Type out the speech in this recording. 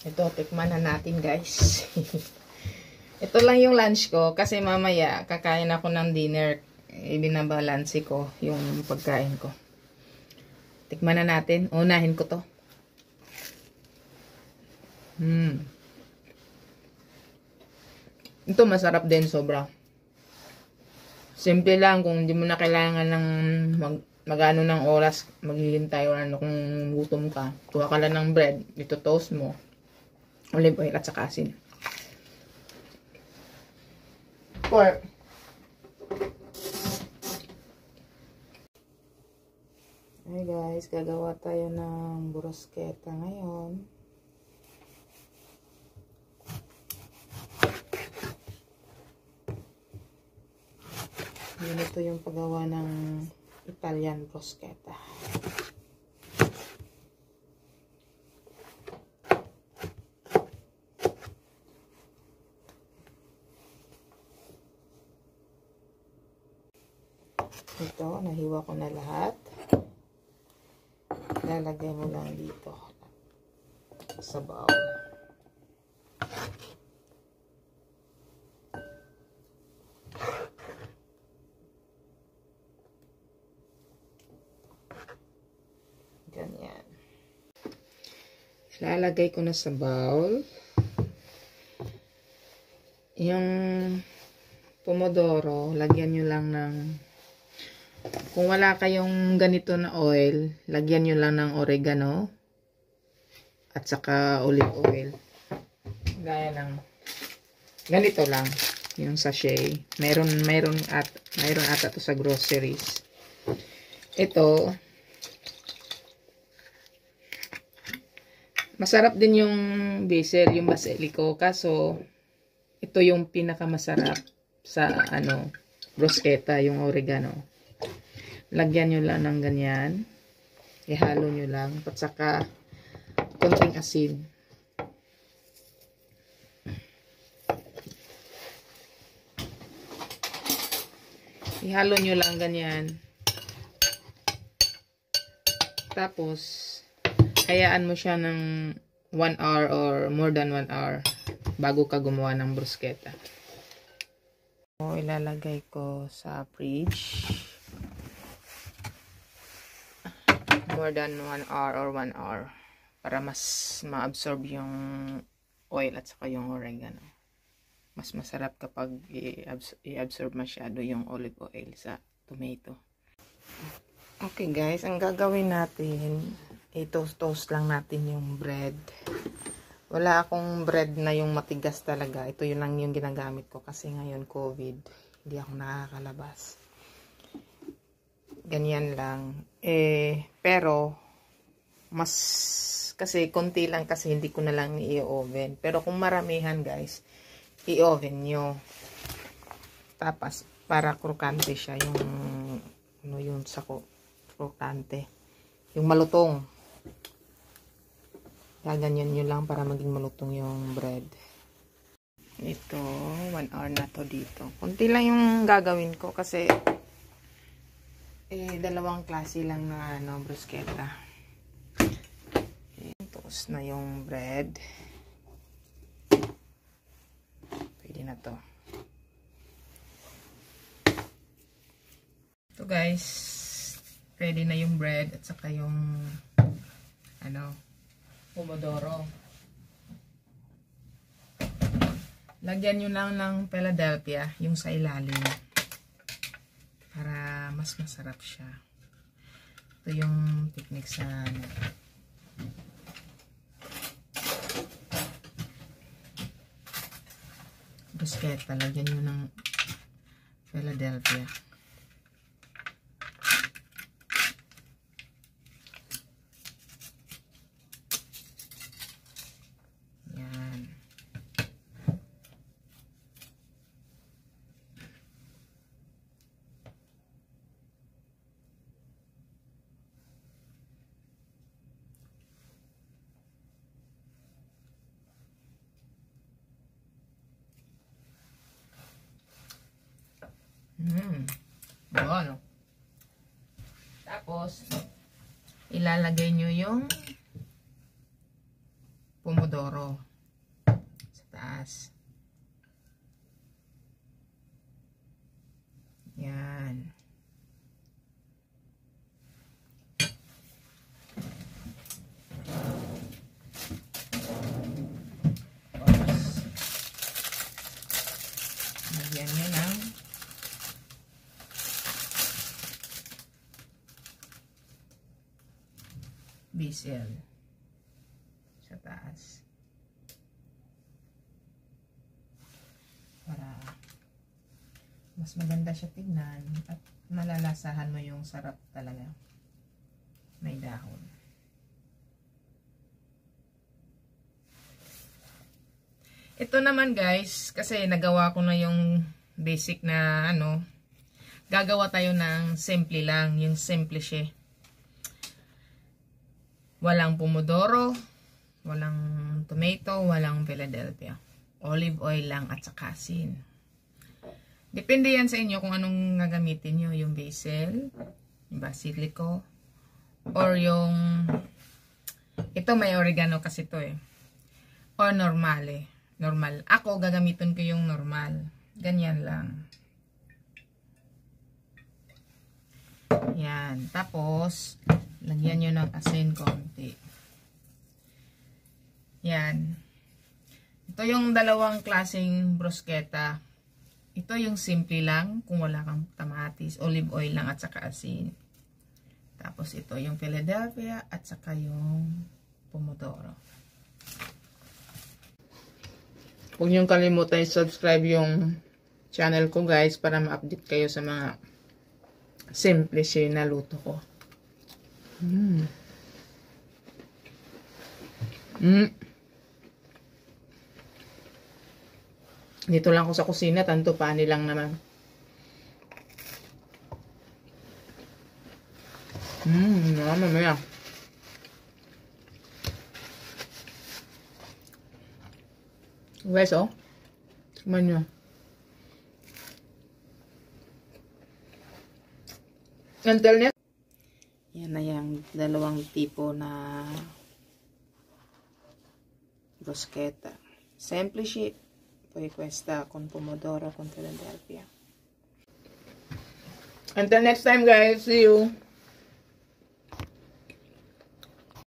Ito, tikman na natin guys. Ito lang yung lunch ko kasi mamaya kakain ako ng dinner. Ibinabalansi ko yung pagkain ko. Tikman na natin. Unahin ko to. Hmm. Ito masarap din sobra. Simple lang kung hindi mo na kailangan ng mag, magano ng oras maghihintay o ano kung gutom ka. Kuha ka lang ng bread, ito toast mo. Olive oil at saka asin. Pork. Hey guys, gagawa tayo ng bruschetta ngayon. Ganito yung paggawa ng Italian bruschetta. Ito, nahiwa ko na lahat. Lalagay mo lang dito sa bowl. Ganyan. Lalagay ko na sa bowl. Yung pomodoro, lagyan nyo lang ng kung wala kayong ganito na oil, lagyan nyo lang ng oregano at saka olive oil. Gaya ng ganito lang yung sachet. Meron meron at meron ata to sa groceries. Ito Masarap din yung basil, yung basilico kaso ito yung pinakamasarap sa ano bruschetta, yung oregano lagyan nyo lang ng ganyan. Ihalo nyo lang. At saka, konting asin. Ihalo nyo lang ganyan. Tapos, hayaan mo siya ng 1 hour or more than 1 hour bago ka gumawa ng bruschetta. O, ilalagay ko sa fridge. More than 1 hour or 1 hour para mas ma-absorb yung oil at saka yung oregano. Mas masarap kapag i-absorb masyado yung olive oil sa tomato. Okay guys, ang gagawin natin, i-toast-toast lang natin yung bread. Wala akong bread na yung matigas talaga. Ito yun lang yung ginagamit ko kasi ngayon COVID. Hindi ako nakakalabas ganyan lang. Eh, pero, mas, kasi konti lang kasi hindi ko na lang i-oven. Pero kung maramihan guys, i-oven nyo. Tapos, para krokante siya, yung, ano yung sako, krokante. Yung malutong. Gaganyan nyo lang para maging malutong yung bread. Ito, 1 hour na to dito. Kunti lang yung gagawin ko kasi eh, dalawang klase lang na ano, bruschetta. Eh, toast na yung bread. Pwede na to. Ito guys, ready na yung bread at saka yung ano, pomodoro. Lagyan nyo lang ng Philadelphia, yung sa ilalim mas masarap siya. Ito yung technique sa ano. bruschetta. Lagyan nyo ng Philadelphia. Mm. Bueno. Tapos, ilalagay nyo yung pomodoro. Sa taas. Yan. Tapos, lagyan nyo ng basil sa taas. Para mas maganda siya tignan at malalasahan mo yung sarap talaga. May dahon. Ito naman guys, kasi nagawa ko na yung basic na ano, gagawa tayo ng simple lang, yung simple siya. Walang pomodoro, walang tomato, walang Philadelphia. Olive oil lang at saka asin. Depende yan sa inyo kung anong gagamitin nyo. Yung basil, yung basilico, or yung ito may oregano kasi to eh. Or normal eh. Normal. Ako gagamitin ko yung normal. Ganyan lang. Yan. Tapos, lagyan nyo ng asin konti. Yan. Ito yung dalawang klaseng bruschetta. Ito yung simple lang, kung wala kang kamatis, olive oil lang at saka asin. Tapos ito yung Philadelphia at saka yung pomodoro. Huwag niyong kalimutan i-subscribe yung channel ko guys para ma-update kayo sa mga simple na luto ko. Mm. Mm. Dito lang ako sa kusina, tanto pani lang naman. Mmm, mamaya. Guys, oh. Until next. Dalawang tipo na bruschetta. Semplici, poi questa con pomodoro con Philadelphia. Until next time guys, see you.